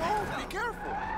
asshole. Be careful.